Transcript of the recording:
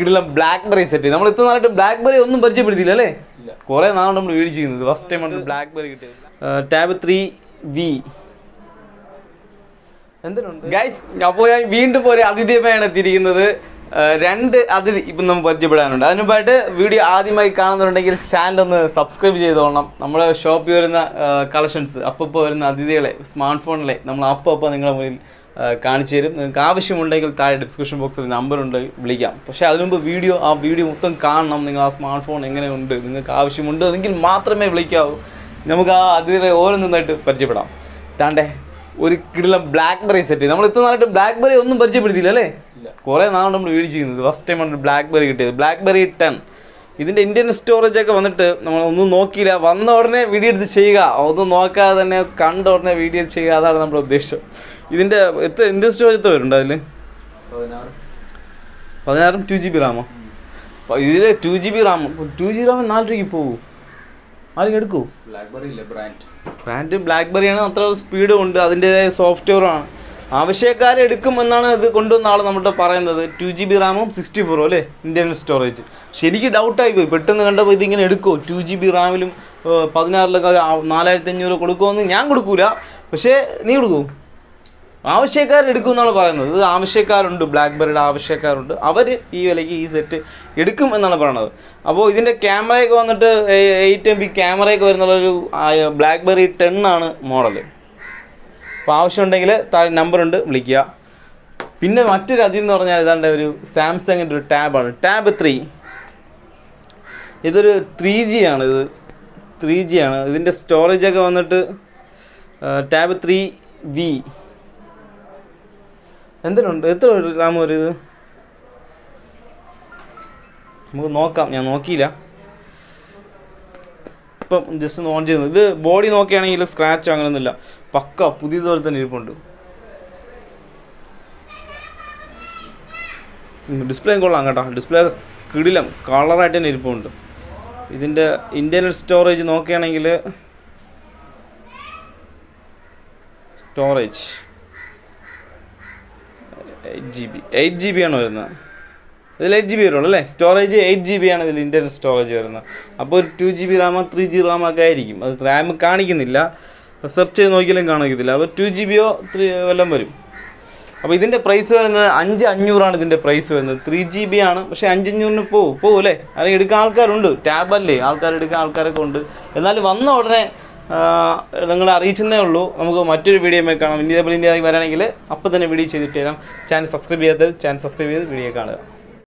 കിടിലം black berry set നമ്മൾ ഇത്ര നാളായിട്ട് ബ്ലാക്ക് ബെറി ഒന്നും പരിചയപ്പെടുത്തിയില്ല അല്ലേ? കുറെ നാളാണ് നമ്മൾ വീട് ചെയ്യുന്നത് ഫസ്റ്റ് ടൈം ആണ് ബ്ലാക്ക് ബെറി കിട്ടിയത് ടാബ് ത്രീ വി ഗൈസ് അപ്പോൾ ഞാൻ വീണ്ടും ഒരു അതിഥിയമായാണ് എത്തിയിരിക്കുന്നത്. രണ്ട് അതിഥി ഇപ്പം നമ്മൾ പരിചയപ്പെടാനുണ്ട്. അതിന് മുമ്പായിട്ട് വീഡിയോ ആദ്യമായി കാണുന്നുണ്ടെങ്കിൽ ചാനൽ ഒന്ന് സബ്സ്ക്രൈബ് ചെയ്തോളണം. നമ്മുടെ ഷോപ്പിൽ വരുന്ന കളക്ഷൻസ് അപ്പോൾ വരുന്ന അതിഥികളെ സ്മാർട്ട് ഫോണിലെ നമ്മൾ അപ്പോൾ അപ്പോൾ നിങ്ങളുടെ മുന്നിൽ കാണിച്ചു തരും. നിങ്ങൾക്ക് ആവശ്യമുണ്ടെങ്കിൽ താഴെ ഡിസ്ക്രിപ്ഷൻ ബോക്സിൽ നമ്പർ ഉണ്ട് വിളിക്കാം. പക്ഷേ അതിനു മുമ്പ് വീഡിയോ ആ വീഡിയോ മൊത്തം കാണണം. നിങ്ങൾ ആ സ്മാർട്ട് ഫോൺ എങ്ങനെയുണ്ട് നിങ്ങൾക്ക് ആവശ്യമുണ്ട് എങ്കിൽ മാത്രമേ വിളിക്കാവൂ. നമുക്ക് ആ അതിഥികളെ ഓരോന്നായിട്ട് പരിചയപ്പെടാം. താണ്ടേ ഒരു കിടിലം ബ്ലാക്ക് ബെറി സെറ്റ് നമ്മൾ ഇത്ര നാളായിട്ട് ബ്ലാക്ക് ബെറി ഒന്നും പരിചയപ്പെടുത്തിയില്ല അല്ലേ? കുറെ നാളാണ് നമ്മൾ വീഡിയോ ചെയ്യുന്നത്. ഫസ്റ്റ് ടൈം ആണ് ബ്ലാക്ക് ബെറി കിട്ടിയത്. ബ്ലാക്ക് ബെറി ടെൻ ഇതിന്റെ ഇന്ത്യൻ സ്റ്റോറേജ് ഒക്കെ വന്നിട്ട് നമ്മൾ ഒന്നും നോക്കിയില്ല. വന്ന ഉടനെ വീഡിയോ എടുത്ത് ചെയ്യുക. ഒന്നും നോക്കാതെ തന്നെ കണ്ട ഉടനെ വീഡിയോ ചെയ്യുക. അതാണ് നമ്മുടെ ഉദ്ദേശം. ഇതിന്റെ എത്ര എന്ത് സ്റ്റോറേജ് എത്ര വരുന്നുണ്ട് അതിൽ പതിനാറും. ടു ജി ബി റാമോ? ഇതിൽ two G B RAM two G RAM നാല് രൂപയ്ക്ക് പോകൂ ആരും എടുക്കൂ. ബ്രാൻഡ് ബ്ലാക്ക്ബെറി ആണ് അത്ര സ്പീഡും ഉണ്ട്. അതിന്റെതായ സോഫ്റ്റ്വെയറാണ് ആവശ്യക്കാരെ എടുക്കും എന്നാണ് ഇത് കൊണ്ടുവന്ന ആൾ നമ്മുടെ പറയുന്നത്. ടു ജി ബി റാമും സിക്സ്റ്റി ഫോറും അല്ലേ? ഇന്ത്യൻ സ്റ്റോറേജ് പക്ഷെ എനിക്ക് ഡൗട്ടായി പോയി. പെട്ടെന്ന് കണ്ടപ്പോൾ ഇതിങ്ങനെ എടുക്കുമോ ടു ജി ബി റാമിലും പതിനാറിലൊക്കെ നാലായിരത്തി അഞ്ഞൂറ് കൊടുക്കുമോ എന്ന് ഞാൻ കൊടുക്കൂല. പക്ഷേ നീ കൊടുക്കൂ. ആവശ്യക്കാർ എടുക്കും എന്നാണ് പറയുന്നത്. ഇത് ആവശ്യക്കാരുണ്ട് ബ്ലാക്ക്ബെറിയുടെ ആവശ്യക്കാരുണ്ട്. അവർ ഈ വിലയ്ക്ക് ഈ സെറ്റ് എടുക്കും എന്നാണ് പറയുന്നത്. അപ്പോൾ ഇതിന്റെ ക്യാമറയൊക്കെ വന്നിട്ട് എയ്റ്റ് എം ബി ക്യാമറയൊക്കെ വരുന്നുള്ളൊരു ബ്ലാക്ക് ബെറി ടെൻ ആണ് മോഡൽ അപ്പോൾ ആവശ്യമുണ്ടെങ്കിൽ താഴെ നമ്പറുണ്ട് വിളിക്കുക. പിന്നെ മറ്റൊരു അതിൽ എന്ന് പറഞ്ഞാൽ ഇതാണ്ട് ഒരു സാംസങ്ങിന്റെ ഒരു ടാബാണ് ടാബ് ത്രീ ഇതൊരു ത്രീ ജി ആണ് ഇത്. ത്രീ ജി ആണ്. ഇതിന്റെ സ്റ്റോറേജൊക്കെ വന്നിട്ട് ടാബ് ത്രീ വി എന്തിനുണ്ട്? എത്ര ഗ്രാം ഒരു ഇത്? നമുക്ക് നോക്കാം. ഞാൻ നോക്കിയില്ല. ഇപ്പം ജസ്റ്റ് ഓൺ ചെയ്യുന്നു ഇത് ബോഡി നോക്കുകയാണെങ്കിൽ സ്ക്രാച്ച് അങ്ങനെയൊന്നുമില്ല പക്ക പുതിയതുപോലെ തന്നെ ഇരിപ്പുണ്ട്. ഡിസ്പ്ലേ കൊള്ളാം കേട്ടോ. ഡിസ്പ്ലേ കിടിലം കളറായിട്ട് തന്നെ ഇരിപ്പുണ്ട്. ഇതിന്റെ ഇന്റർണൽ സ്റ്റോറേജ് നോക്കുകയാണെങ്കിൽ storage eight G B eight G B ആണ് വരുന്നത്. ഇതിൽ എയ്റ്റ് ജി ബി വരുള്ളൂ അല്ലേ? സ്റ്റോറേജ് എയ്റ്റ് ജി ബി ആണ് ഇതിൽ ഇന്റർണൽ സ്റ്റോറേജ് വരുന്നത്. അപ്പോൾ ഒരു ടു ജി ബി റാമോ ത്രീ ജി റാമോ ഒക്കെ ആയിരിക്കും. അത് റാം കാണിക്കുന്നില്ല. സെർച്ച് ചെയ്ത് നോക്കിയാലും കാണിക്കത്തില്ല. അപ്പോൾ ടു ജി ബിയോ ത്രീ വല്ലതും വരും. അപ്പോൾ ഇതിന്റെ പ്രൈസ് വരുന്നത് അഞ്ച് അഞ്ഞൂറാണ് ഇതിന്റെ പ്രൈസ് വരുന്നത്. ത്രീ ജി ബി ആണ്. പക്ഷേ അഞ്ചഞ്ഞൂറിന് പോവും. പോവും അല്ലേ? അല്ലെങ്കിൽ എടുക്കാൻ ആൾക്കാരുണ്ട്. ടാബല്ലേ ആൾക്കാർ എടുക്കാൻ ആൾക്കാരൊക്കെ ഉണ്ട്. എന്നാലും വന്ന ഉടനെ നിങ്ങളെ അറിയിച്ചെന്നേ ഉള്ളൂ. നമുക്ക് മറ്റൊരു വീഡിയോ കാണാം. ഇന്ത്യ ഇന്ത്യ വരാണെങ്കിൽ അപ്പോൾ തന്നെ വീഡിയോ ചെയ്തിട്ട് തരാം. ചാനൽ സബ്സ്ക്രൈബ് ചെയ്യാത്തത് ചാനൽ സബ്സ്ക്രൈബ് ചെയ്ത് വീഡിയോ കാണുക.